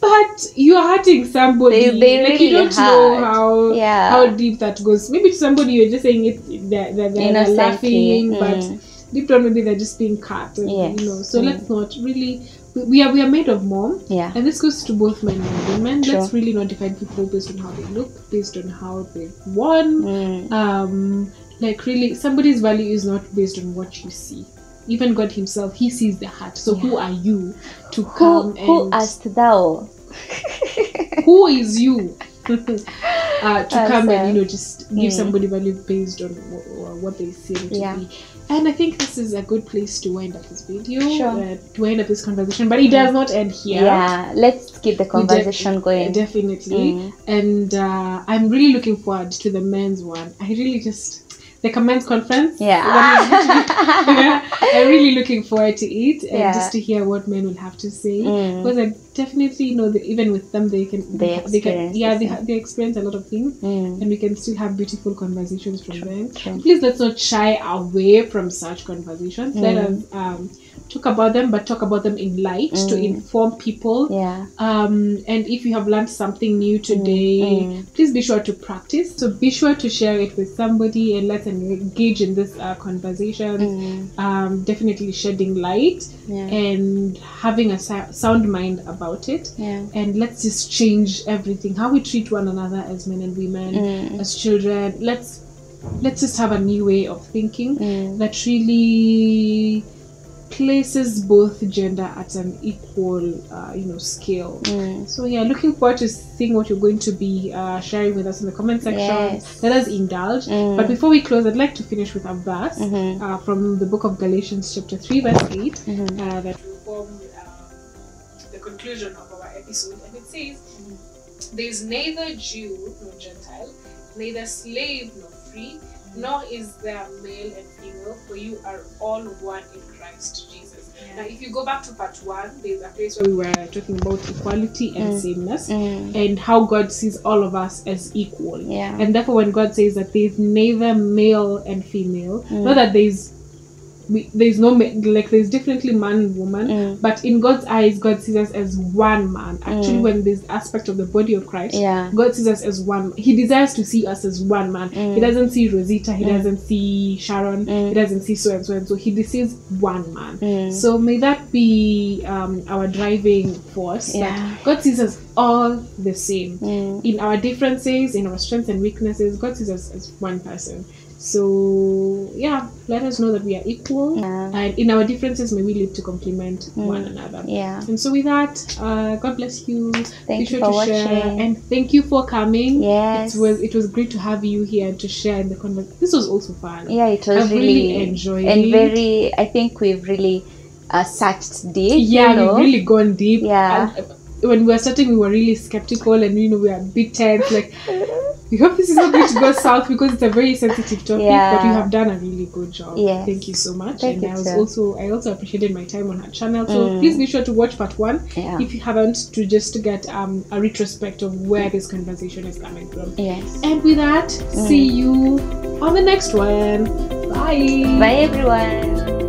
Speaker 1: But you're hurting somebody.
Speaker 2: They- they
Speaker 1: like you don't know how
Speaker 2: Yeah.
Speaker 1: how deep that goes. Maybe to somebody you're just saying it they're, they're, they're
Speaker 2: Innocently.
Speaker 1: laughing, but
Speaker 2: Mm.
Speaker 1: deep down maybe they're just being cut. And,
Speaker 2: Yes.
Speaker 1: You know. So
Speaker 2: Mm.
Speaker 1: let's not really. We are we are made of more.
Speaker 2: yeah
Speaker 1: And this goes to both men and women.
Speaker 2: Sure.
Speaker 1: Let's really not define people based on how they look, based on how they've won.
Speaker 2: Mm.
Speaker 1: Um, like really, somebody's value is not based on what you see. Even God Himself, He sees the heart. So who are you to come
Speaker 2: who
Speaker 1: and
Speaker 2: asked thou
Speaker 1: who is you uh, to come and you know just give
Speaker 2: Mm.
Speaker 1: somebody value based on wh- what they seem to
Speaker 2: Yeah.
Speaker 1: be and i think this is a good place to wind up this video
Speaker 2: Sure.
Speaker 1: uh, to wind up this conversation but it does not end here.
Speaker 2: Yeah let's keep the
Speaker 1: def-
Speaker 2: conversation going.
Speaker 1: definitely.
Speaker 2: Mm.
Speaker 1: and uh, i'm really looking forward to the men's one. I really just like a men's conference
Speaker 2: yeah
Speaker 1: i'm really looking forward to it and
Speaker 2: Yeah.
Speaker 1: just to hear what men will have to say
Speaker 2: Mm.
Speaker 1: because I definitely know that even with them they can
Speaker 2: They
Speaker 1: they can yeah they, they experience a lot of things
Speaker 2: Mm.
Speaker 1: and we can still have beautiful conversations from them
Speaker 2: true.
Speaker 1: please let's not shy away from such conversations let
Speaker 2: Mm.
Speaker 1: us um, talk about them but talk about them in light to
Speaker 2: Mm.
Speaker 1: inform people
Speaker 2: yeah
Speaker 1: um, and if you have learned something new today
Speaker 2: Mm.
Speaker 1: please be sure to practice so be sure to share it with somebody and let's engage in this uh, conversation
Speaker 2: Mm.
Speaker 1: um, definitely shedding light
Speaker 2: yeah
Speaker 1: and having a sou- sound mind about it
Speaker 2: yeah
Speaker 1: and let's just change everything how we treat one another as men and women
Speaker 2: Mm.
Speaker 1: as children let's let's just have a new way of thinking
Speaker 2: Mm.
Speaker 1: that really places both gender at an equal uh, you know scale
Speaker 2: Mm.
Speaker 1: so yeah looking forward to seeing what you're going to be uh, sharing with us in the comment section
Speaker 2: Yes.
Speaker 1: let us indulge
Speaker 2: Mm.
Speaker 1: but before we close i'd like to finish with a verse
Speaker 2: Mhm.
Speaker 1: uh, from the book of galatians chapter 3 verse 8
Speaker 2: Mhm.
Speaker 1: uh, that will form um, the conclusion of our episode. And it says, There is neither Jew nor Gentile, neither slave nor free, nor is there male and female, for you are all one in Christ Jesus. Now, if you go back to part one, there's a place where we were talking about equality and
Speaker 2: Mm.
Speaker 1: sameness.
Speaker 2: Mm.
Speaker 1: And how God sees all of us as equal.
Speaker 2: Yeah.
Speaker 1: And therefore, when God says that there's neither male and female,
Speaker 2: Mm.
Speaker 1: not that there's we, there's no like there's definitely man and woman
Speaker 2: Mm.
Speaker 1: but in god's eyes god sees us as one man actually
Speaker 2: Mm.
Speaker 1: when there's aspect of the body of christ
Speaker 2: Yeah.
Speaker 1: god sees us as one he desires to see us as one man he doesn't see Rozitta he doesn't see sharon he
Speaker 2: Mm.
Speaker 1: doesn't see so and so and so he sees one man
Speaker 2: Mm.
Speaker 1: so may that be um, our driving force
Speaker 2: Yeah.
Speaker 1: god sees us all the same
Speaker 2: Mm.
Speaker 1: in our differences, in our strengths and weaknesses, God sees us as one person. So yeah, let us know that we are equal,
Speaker 2: Yeah.
Speaker 1: and in our differences, may we live to complement one another.
Speaker 2: Yeah.
Speaker 1: And so with that, uh, God bless you.
Speaker 2: Thank
Speaker 1: Be
Speaker 2: you
Speaker 1: sure
Speaker 2: for
Speaker 1: to share,
Speaker 2: watching.
Speaker 1: and thank you for coming.
Speaker 2: Yes.
Speaker 1: it was it was great to have you here and to share in the conversation. This was also fun.
Speaker 2: Yeah, it was
Speaker 1: really
Speaker 2: really,
Speaker 1: enjoyed
Speaker 2: and very. I think we've really uh, searched deep.
Speaker 1: yeah,
Speaker 2: you know?
Speaker 1: we've really gone deep.
Speaker 2: Yeah.
Speaker 1: And, uh, when we were starting, we were really skeptical, and you know we were a bit tense. Like, we hope this is not going to go south because it's a very sensitive topic.
Speaker 2: Yeah.
Speaker 1: But you have done a really good job.
Speaker 2: Yes.
Speaker 1: Thank you so much.
Speaker 2: Thank
Speaker 1: and I was
Speaker 2: too.
Speaker 1: also I also appreciated my time on her channel. So
Speaker 2: Mm.
Speaker 1: please be sure to watch part one
Speaker 2: Yeah.
Speaker 1: if you haven't to just get um, a retrospect of where this conversation is coming from.
Speaker 2: Yes.
Speaker 1: And with that,
Speaker 2: Mm.
Speaker 1: see you on the next one. Bye.
Speaker 2: Bye everyone.